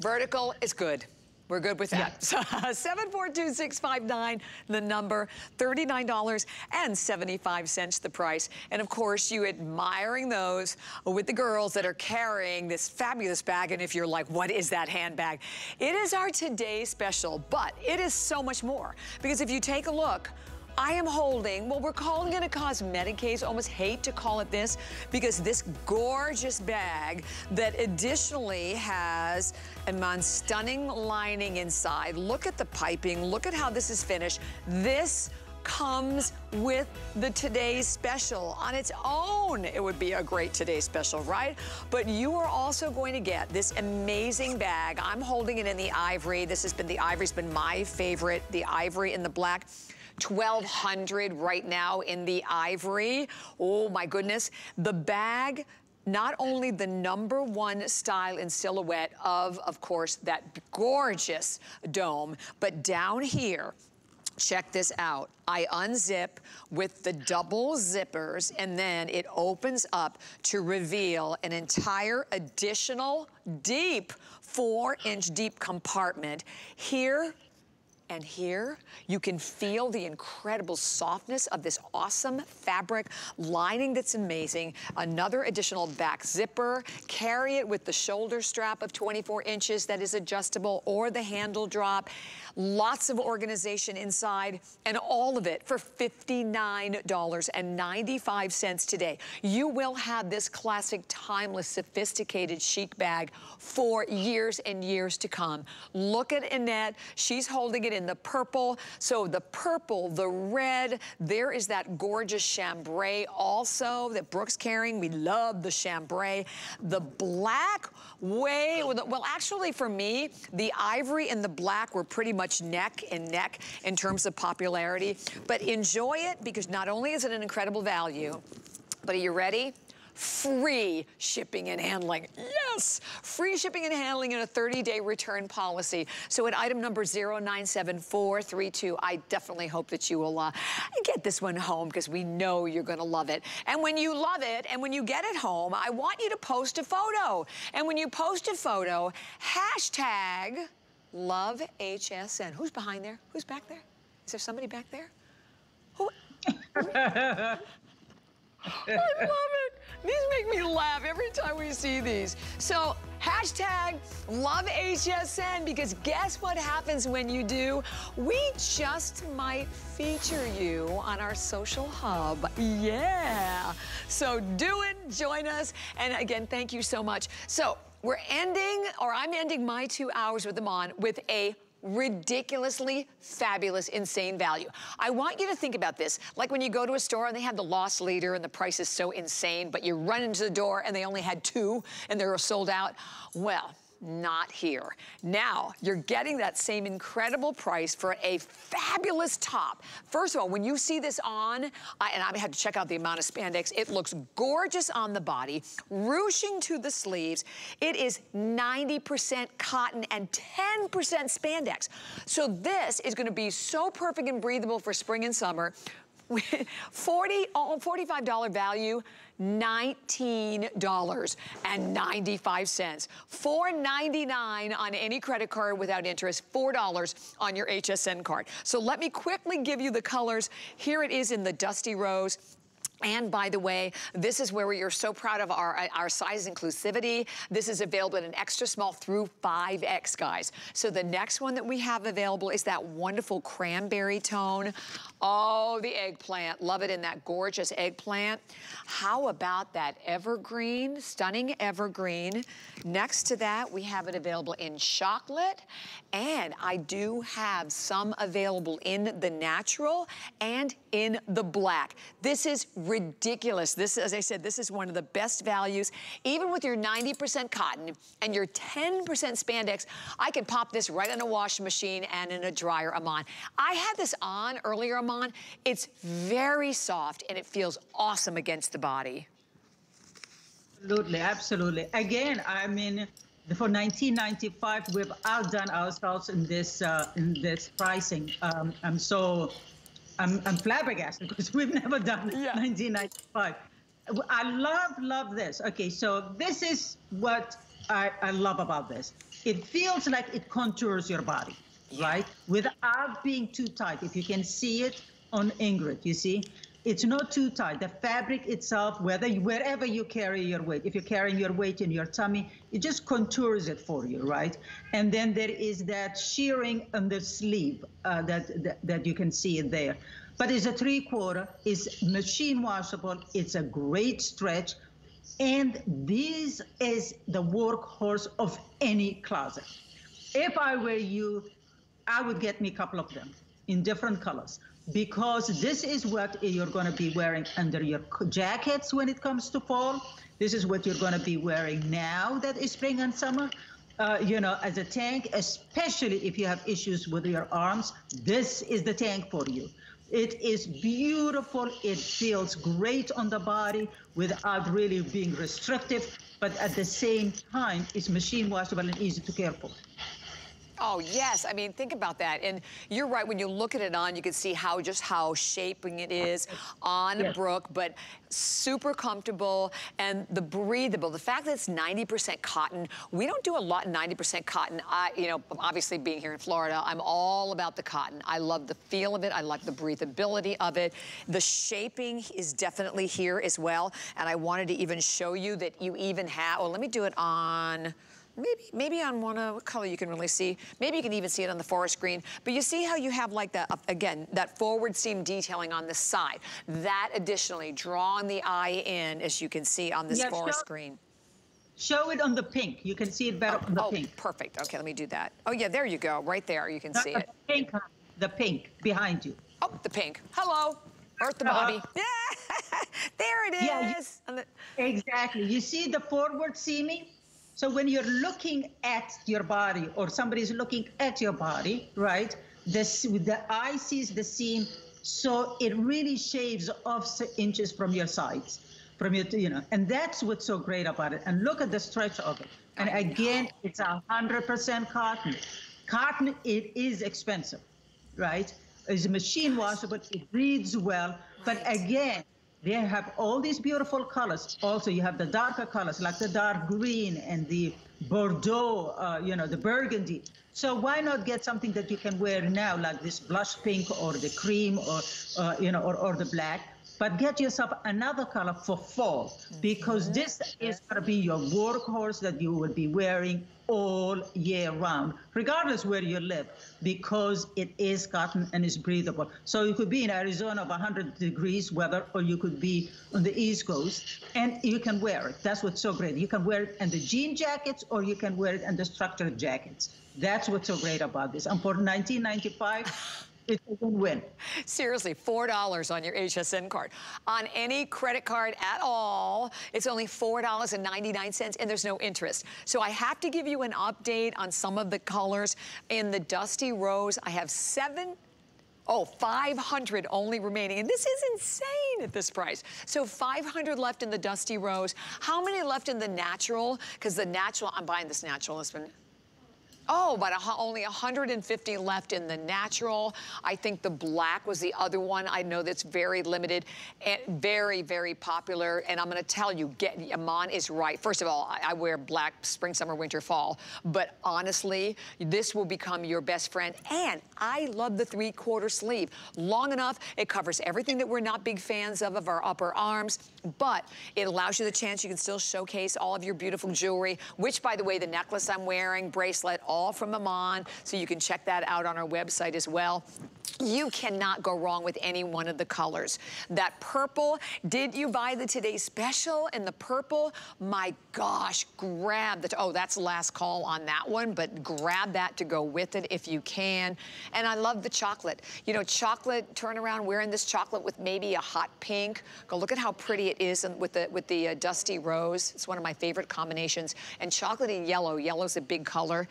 Vertical is good. We're good with that. Yeah. (laughs) 742659, the number, $39.75 the price. And of course, you admiring those with the girls that are carrying this fabulous bag. And if you're like, what is that handbag? It is our today special, but it is so much more. Because if you take a look, I am holding, well, we're calling it a cosmetic case. Almost hate to call it this because this gorgeous bag that additionally has a stunning lining inside. Look at the piping. Look at how this is finished. This comes with the today's special on its own. It would be a great today's special, right? But you are also going to get this amazing bag. I'm holding it in the ivory. This has been the ivory's been my favorite, the ivory in the black. 1200 right now in the ivory. Oh my goodness. The bag not only the number one style and silhouette of, of course, that gorgeous dome, but down here, check this out. I unzip with the double zippers and then it opens up to reveal an entire additional deep four inch deep compartment. Here and here, you can feel the incredible softness of this awesome fabric lining that's amazing. Another additional back zipper. Carry it with the shoulder strap of 24 inches that is adjustable or the handle drop. Lots of organization inside and all of it for $59.95 today. You will have this classic, timeless, sophisticated chic bag for years and years to come. Look at Annette. She's holding it in the purple. So the purple, the red, there is that gorgeous chambray also that Brooke's carrying. We love the chambray. The black, way, well, actually for me, the ivory and the black were pretty much neck and neck in terms of popularity. But enjoy it because not only is it an incredible value, but are you ready? free shipping and handling. Yes, free shipping and handling and a 30-day return policy. So at item number 097432, I definitely hope that you will uh, get this one home because we know you're going to love it. And when you love it and when you get it home, I want you to post a photo. And when you post a photo, hashtag love HSN. Who's behind there? Who's back there? Is there somebody back there? Who? (laughs) I love it. These make me laugh every time we see these. So hashtag love HSN because guess what happens when you do? We just might feature you on our social hub. Yeah. So do it, join us. And again, thank you so much. So we're ending, or I'm ending my two hours with Iman with a ridiculously fabulous, insane value. I want you to think about this. Like when you go to a store and they have the loss leader and the price is so insane, but you run into the door and they only had two and they're sold out. Well, not here. Now, you're getting that same incredible price for a fabulous top. First of all, when you see this on, I, and I had to check out the amount of spandex, it looks gorgeous on the body, ruching to the sleeves. It is 90% cotton and 10% spandex. So this is gonna be so perfect and breathable for spring and summer. (laughs) 40, oh, $45 value, $19.95. $4.99 on any credit card without interest, $4 on your HSN card. So let me quickly give you the colors. Here it is in the Dusty Rose. And by the way, this is where we are so proud of our, our size inclusivity. This is available in an extra small through 5X, guys. So the next one that we have available is that wonderful cranberry tone. Oh, the eggplant. Love it in that gorgeous eggplant. How about that evergreen, stunning evergreen. Next to that, we have it available in chocolate. And I do have some available in the natural and in the black. This is ridiculous. This, as I said, this is one of the best values. Even with your 90% cotton and your 10% spandex, I can pop this right in a washing machine and in a dryer, Iman. I had this on earlier, Iman. It's very soft and it feels awesome against the body. Absolutely, absolutely. Again, I mean, for 1995, we've outdone ourselves in this uh, in this pricing. Um, I'm so I'm, I'm flabbergasted because (laughs) we've never done yeah. 1995. I love love this. Okay, so this is what I, I love about this. It feels like it contours your body, right? Without being too tight. If you can see it on Ingrid, you see, it's not too tight. The fabric itself, whether you, wherever you carry your weight, if you're carrying your weight in your tummy, it just contours it for you, right? And then there is that shearing on the sleeve uh, that, that, that you can see it there. But it's a three quarter, it's machine washable, it's a great stretch, and this is the workhorse of any closet. If I were you, I would get me a couple of them in different colors because this is what you're going to be wearing under your jackets when it comes to fall. This is what you're going to be wearing now that is spring and summer. Uh, you know, as a tank, especially if you have issues with your arms, this is the tank for you. It is beautiful. It feels great on the body without really being restrictive, but at the same time, it's machine washable and easy to care for. Oh, yes. I mean, think about that. And you're right. When you look at it on, you can see how just how shaping it is on yes. Brooke, but super comfortable and the breathable. The fact that it's 90% cotton, we don't do a lot in 90% cotton. I, you know, obviously being here in Florida, I'm all about the cotton. I love the feel of it. I like the breathability of it. The shaping is definitely here as well. And I wanted to even show you that you even have, oh, let me do it on, maybe maybe on one uh, color you can really see. Maybe you can even see it on the forest green. But you see how you have like that, uh, again, that forward seam detailing on the side. That additionally drawing the eye in, as you can see on this forest green. Show it on the pink. You can see it better oh, on the oh, pink. perfect. Okay, let me do that. Oh, yeah, there you go. Right there, you can see the it. Pink, the pink behind you. Oh, the pink. Hello. Earth uh-huh. Bobbi. Yeah, (laughs) there it is. Yeah, you, the... Exactly. You see the forward seaming? So when you're looking at your body or somebody's looking at your body, right? This, the eye sees the seam, so it really shaves off inches from your sides, from your, you know, and that's what's so great about it. And look at the stretch of it. And again, it's a hundred percent cotton. Cotton, it is expensive, right? It's a machine washable, but it reads well, but again, they have all these beautiful colors. Also, you have the darker colors like the dark green and the Bordeaux, uh, you know, the burgundy. So why not get something that you can wear now, like this blush pink or the cream or, uh, you know, or, or the black, but get yourself another color for fall because this is going to be your workhorse that you will be wearing all year round, regardless where you live, because it is cotton and is breathable. So you could be in Arizona of 100 degrees weather, or you could be on the East Coast, and you can wear it. That's what's so great. You can wear it in the jean jackets, or you can wear it in the structured jackets. That's what's so great about this. And for 1995 (sighs) (laughs) it's a win-win. Seriously, $4 on your HSN card. On any credit card at all, it's only $4.99 and there's no interest. So I have to give you an update on some of the colors. In the Dusty Rose, I have seven Oh, 500 only remaining. And this is insane at this price. So 500 left in the Dusty Rose. How many left in the natural? Because the natural, I'm buying this natural. It's been Oh, but only 150 left in the natural. I think the black was the other one. I know that's very limited and very, very popular. And I'm going to tell you, get Iman is right. First of all, I, I, wear black spring, summer, winter, fall. But honestly, this will become your best friend. And I love the three-quarter sleeve. Long enough, it covers everything that we're not big fans of, of our upper arms. But it allows you the chance you can still showcase all of your beautiful jewelry, which, by the way, the necklace I'm wearing, bracelet, all all from Iman, so you can check that out on our website as well. You cannot go wrong with any one of the colors. That purple, did you buy the Today Special and the purple? My gosh, grab the, oh, that's last call on that one, but grab that to go with it if you can. And I love the chocolate. You know, chocolate, turn around wearing this chocolate with maybe a hot pink. Go look at how pretty it is with the, with the uh, dusty rose. It's one of my favorite combinations. And chocolate and yellow, yellow's a big color.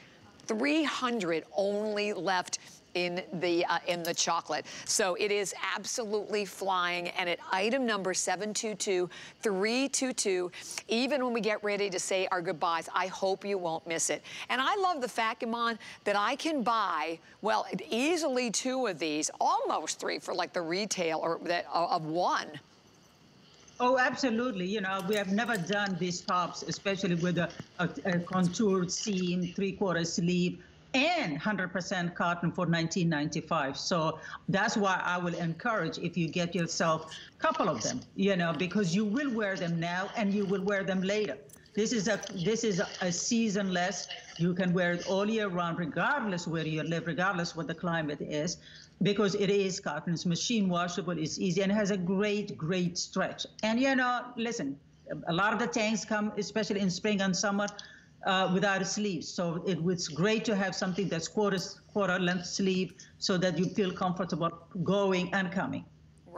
300 only left in the uh, in the chocolate. So it is absolutely flying. And at item number 722-322, even when we get ready to say our goodbyes, I hope you won't miss it. And I love the fact, Iman, that I can buy, well, easily two of these, almost three for like the retail or that uh, of one. Oh, absolutely. You know, we have never done these tops, especially with a, a, a contoured seam, three-quarter sleeve, and 100% cotton for 1995. So that's why I will encourage if you get yourself a couple of them, you know, because you will wear them now and you will wear them later. This is a this is a, a seasonless. You can wear it all year round, regardless where you live, regardless what the climate is because it is cotton. It's machine washable, it's easy, and it has a great, great stretch. And you know, listen, a lot of the tanks come, especially in spring and summer, uh, without a sleeve. So it, it's great to have something that's quarter, quarter length sleeve so that you feel comfortable going and coming.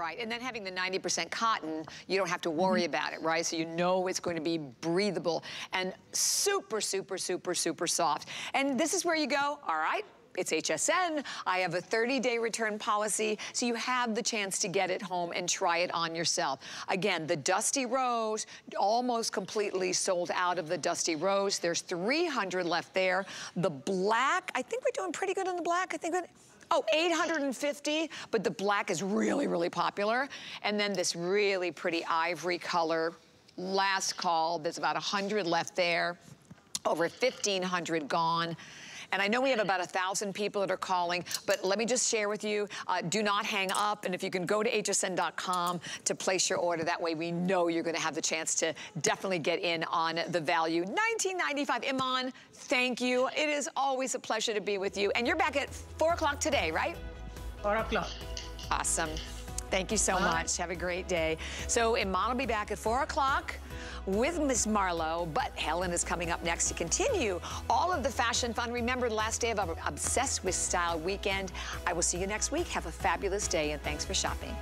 Right, and then having the 90% cotton, you don't have to worry mm -hmm. about it, right? So you know it's going to be breathable and super, super, super, super soft. And this is where you go, all right, it's HSN. I have a 30-day return policy, so you have the chance to get it home and try it on yourself. Again, the Dusty Rose, almost completely sold out of the Dusty Rose. There's 300 left there. The black, I think we're doing pretty good on the black. I think that, Oh, 850, but the black is really, really popular. And then this really pretty ivory color, last call, there's about 100 left there, over 1,500 gone. And I know we have about a thousand people that are calling, but let me just share with you, uh, do not hang up. And if you can go to hsn.com to place your order, that way we know you're gonna have the chance to definitely get in on the value. 1995, Iman, thank you. It is always a pleasure to be with you. And you're back at four o'clock today, right? Four o'clock. Awesome. Thank you so Bye. much. Have a great day. So Iman will be back at 4 o'clock with Miss Marlowe, but Helen is coming up next to continue all of the fashion fun. Remember, the last day of our Obsessed with Style weekend. I will see you next week. Have a fabulous day, and thanks for shopping.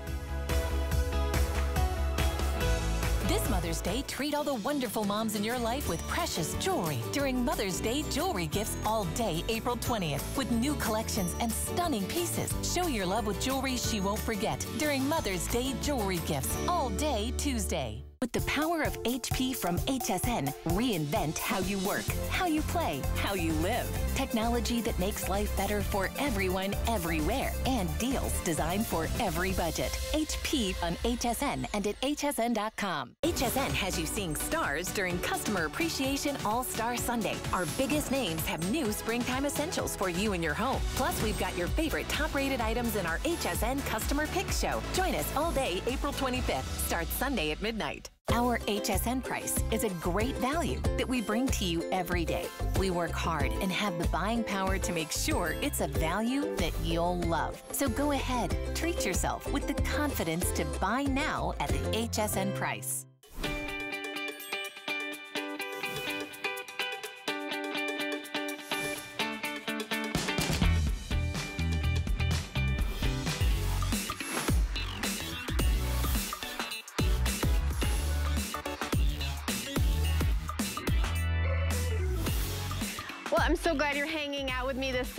This Mother's Day, treat all the wonderful moms in your life with precious jewelry during Mother's Day jewelry gifts all day, April 20th, with new collections and stunning pieces. Show your love with jewelry she won't forget during Mother's Day jewelry gifts all day, Tuesday. With the power of HP from HSN, reinvent how you work, how you play, how you live. Technology that makes life better for everyone, everywhere, and deals designed for every budget. HP on HSN and at hsn.com. HSN has you seeing stars during Customer Appreciation All Star Sunday. Our biggest names have new springtime essentials for you and your home. Plus, we've got your favorite top rated items in our HSN Customer Pick Show. Join us all day, April 25th. Starts Sunday at midnight. Our HSN price is a great value that we bring to you every day. We work hard and have the buying power to make sure it's a value that you'll love. So go ahead, treat yourself with the confidence to buy now at the HSN price. So glad you're hanging out with me this Sunday.